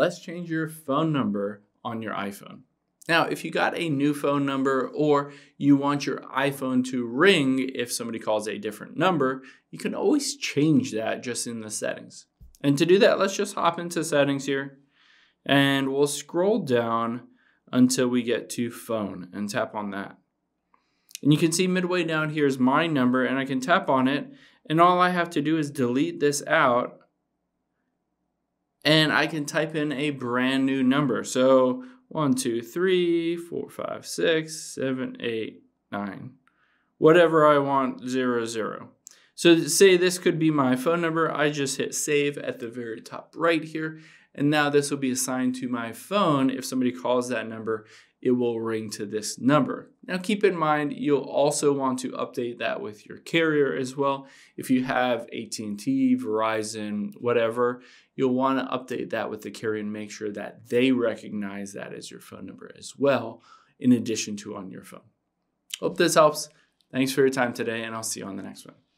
let's change your phone number on your iPhone. Now, if you got a new phone number or you want your iPhone to ring if somebody calls a different number, you can always change that just in the settings. And to do that, let's just hop into settings here and we'll scroll down until we get to phone and tap on that. And you can see midway down here is my number and I can tap on it and all I have to do is delete this out and I can type in a brand new number. So one, two, three, four, five, six, seven, eight, nine, whatever I want, zero, zero. So say this could be my phone number. I just hit save at the very top right here. And now this will be assigned to my phone. If somebody calls that number, it will ring to this number. Now keep in mind, you'll also want to update that with your carrier as well. If you have AT&T, Verizon, whatever, you'll want to update that with the carrier and make sure that they recognize that as your phone number as well, in addition to on your phone. Hope this helps. Thanks for your time today, and I'll see you on the next one.